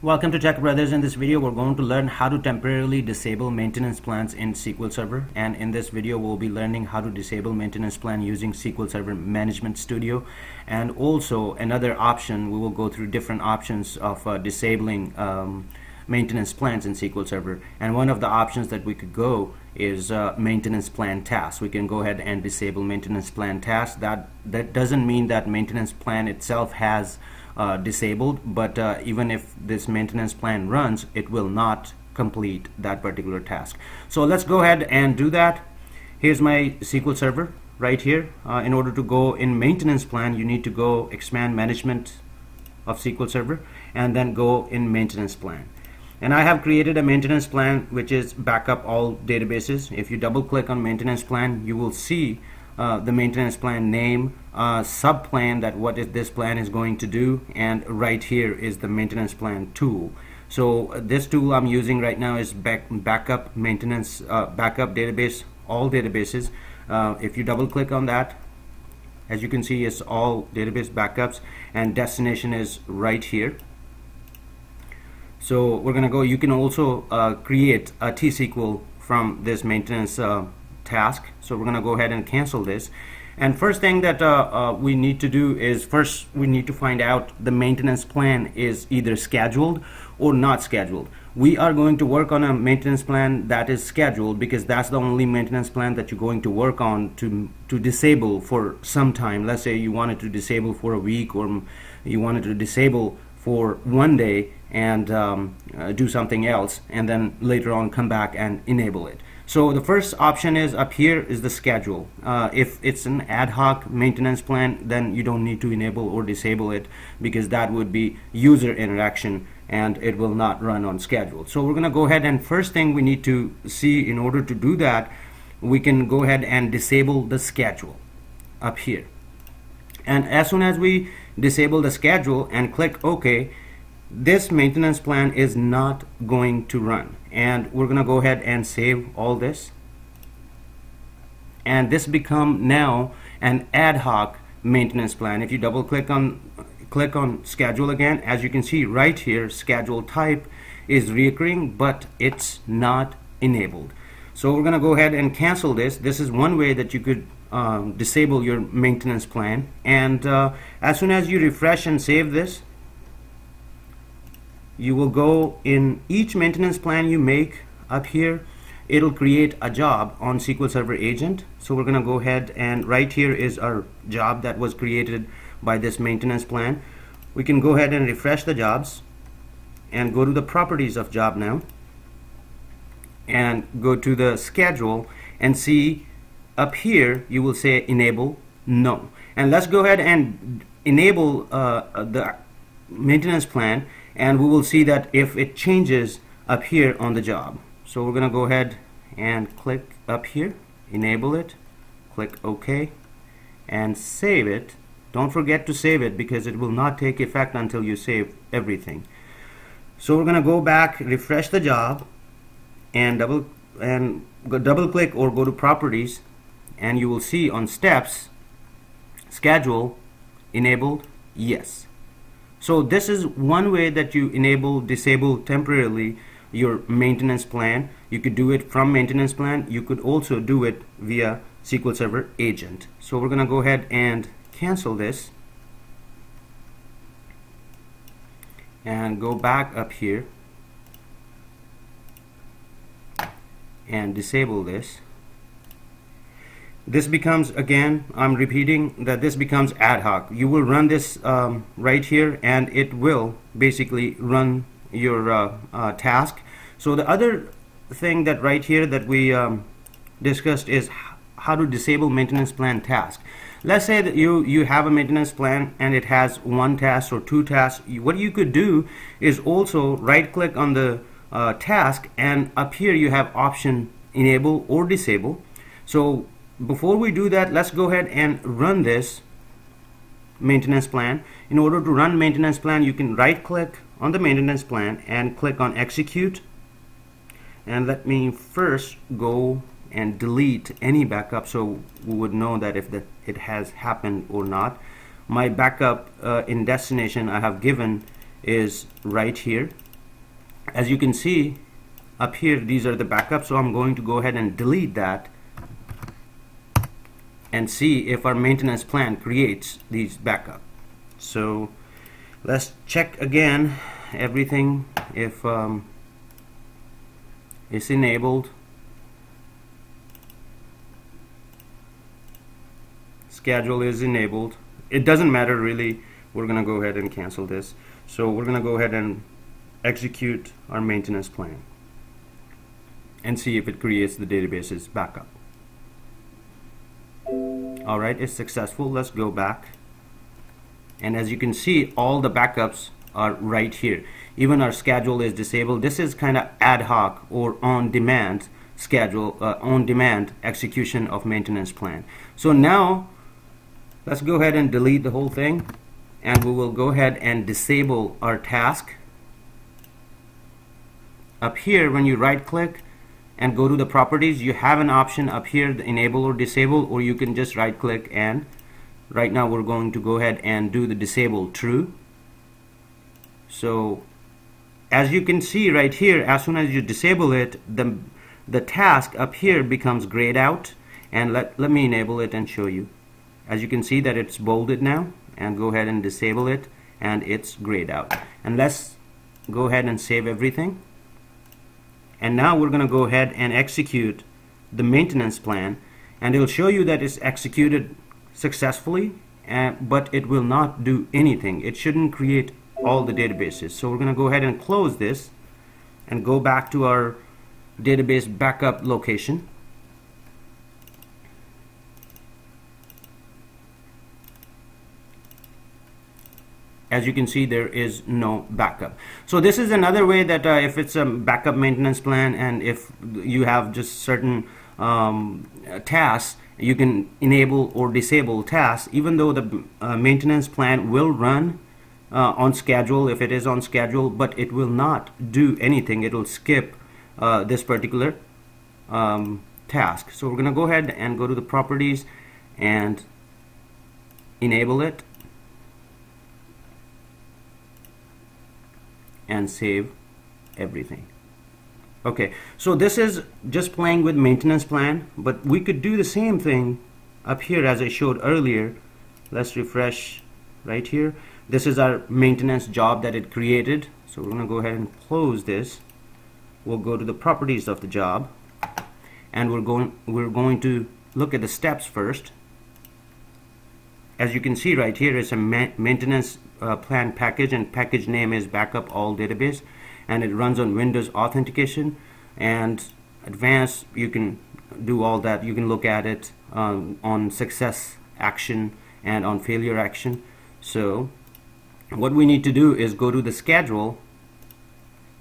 Welcome to Tech Brothers. In this video, we're going to learn how to temporarily disable maintenance plans in SQL Server. And in this video, we'll be learning how to disable maintenance plan using SQL Server Management Studio. And also another option, we will go through different options of uh, disabling um, maintenance plans in SQL Server. And one of the options that we could go is uh, maintenance plan tasks. We can go ahead and disable maintenance plan tasks. That, that doesn't mean that maintenance plan itself has uh, disabled but uh, even if this maintenance plan runs it will not complete that particular task so let's go ahead and do that here's my SQL Server right here uh, in order to go in maintenance plan you need to go expand management of SQL Server and then go in maintenance plan and I have created a maintenance plan which is backup all databases if you double click on maintenance plan you will see uh, the maintenance plan name, uh, sub plan that what is this plan is going to do, and right here is the maintenance plan tool. So uh, this tool I'm using right now is back, backup maintenance, uh, backup database, all databases. Uh, if you double click on that, as you can see, it's all database backups, and destination is right here. So we're gonna go. You can also create a T-SQL from this maintenance task. So we're gonna go ahead and cancel this. And first thing that uh, uh, we need to do is first we need to find out the maintenance plan is either scheduled or not scheduled. We are going to work on a maintenance plan that is scheduled because that's the only maintenance plan that you're going to work on to to disable for some time. Let's say you wanted to disable for a week or you wanted to disable for one day and um, uh, do something else and then later on come back and enable it so the first option is up here is the schedule. Uh, if it's an ad hoc maintenance plan, then you don't need to enable or disable it because that would be user interaction and it will not run on schedule. So we're going to go ahead and first thing we need to see in order to do that, we can go ahead and disable the schedule up here. And as soon as we disable the schedule and click OK, this maintenance plan is not going to run. And we're gonna go ahead and save all this. And this become now an ad hoc maintenance plan. If you double click on click on schedule again as you can see right here schedule type is reoccurring but it's not enabled. So we're gonna go ahead and cancel this. This is one way that you could um, disable your maintenance plan. And uh, as soon as you refresh and save this you will go in each maintenance plan you make up here it'll create a job on SQL Server agent. So we're gonna go ahead and right here is our job that was created by this maintenance plan. We can go ahead and refresh the jobs and go to the properties of job now and go to the schedule and see up here you will say enable no. And let's go ahead and enable uh, the maintenance plan and we will see that if it changes up here on the job. So we're gonna go ahead and click up here enable it click OK and save it. Don't forget to save it because it will not take effect until you save everything. So we're gonna go back refresh the job and double and double click or go to properties and you will see on steps schedule enabled yes. So this is one way that you enable disable temporarily your maintenance plan. You could do it from maintenance plan. You could also do it via SQL Server agent. So we're gonna go ahead and cancel this and go back up here and disable this this becomes again I'm repeating that this becomes ad hoc. You will run this um, right here and it will basically run your uh, uh, task. So the other thing that right here that we um, discussed is how to disable maintenance plan task. Let's say that you you have a maintenance plan and it has one task or two tasks. What you could do is also right click on the uh, task and up here you have option enable or disable. So before we do that let's go ahead and run this maintenance plan. In order to run maintenance plan you can right click on the maintenance plan and click on execute. And let me first go and delete any backup so we would know that if the, it has happened or not. My backup uh, in destination I have given is right here. As you can see up here these are the backups so I'm going to go ahead and delete that and see if our maintenance plan creates these backup. So let's check again everything if um, it's enabled. Schedule is enabled. It doesn't matter really. We're gonna go ahead and cancel this. So we're gonna go ahead and execute our maintenance plan and see if it creates the database's backup alright it's successful. Let's go back. And as you can see all the backups are right here. Even our schedule is disabled. This is kind of ad hoc or on demand schedule uh, on demand execution of maintenance plan. So now let's go ahead and delete the whole thing and we will go ahead and disable our task. Up here when you right click and go to the properties you have an option up here the enable or disable or you can just right click and right now we're going to go ahead and do the disable true. So as you can see right here as soon as you disable it the the task up here becomes grayed out and let, let me enable it and show you. As you can see that it's bolded now and go ahead and disable it and it's grayed out. And let's go ahead and save everything and now we're going to go ahead and execute the maintenance plan. And it will show you that it's executed successfully uh, but it will not do anything. It shouldn't create all the databases. So we're going to go ahead and close this and go back to our database backup location as you can see there is no backup. So this is another way that uh, if it's a backup maintenance plan and if you have just certain um, tasks you can enable or disable tasks even though the uh, maintenance plan will run uh, on schedule if it is on schedule but it will not do anything. It will skip uh, this particular um, task. So we're gonna go ahead and go to the properties and enable it and save everything. Okay so this is just playing with maintenance plan but we could do the same thing up here as I showed earlier. Let's refresh right here. This is our maintenance job that it created. So we're gonna go ahead and close this. We'll go to the properties of the job and we're going we're going to look at the steps first as you can see right here, it's a ma maintenance uh, plan package and package name is backup all database and it runs on Windows authentication and advanced you can do all that. You can look at it um, on success action and on failure action. So what we need to do is go to the schedule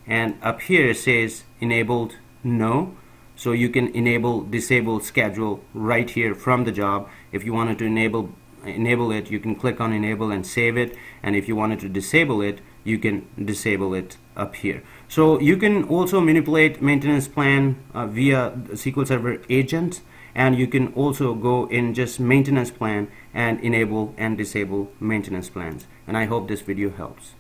and up here it says enabled no. So you can enable disable schedule right here from the job. If you wanted to enable enable it you can click on enable and save it. And if you wanted to disable it you can disable it up here. So you can also manipulate maintenance plan uh, via SQL Server agent. And you can also go in just maintenance plan and enable and disable maintenance plans. And I hope this video helps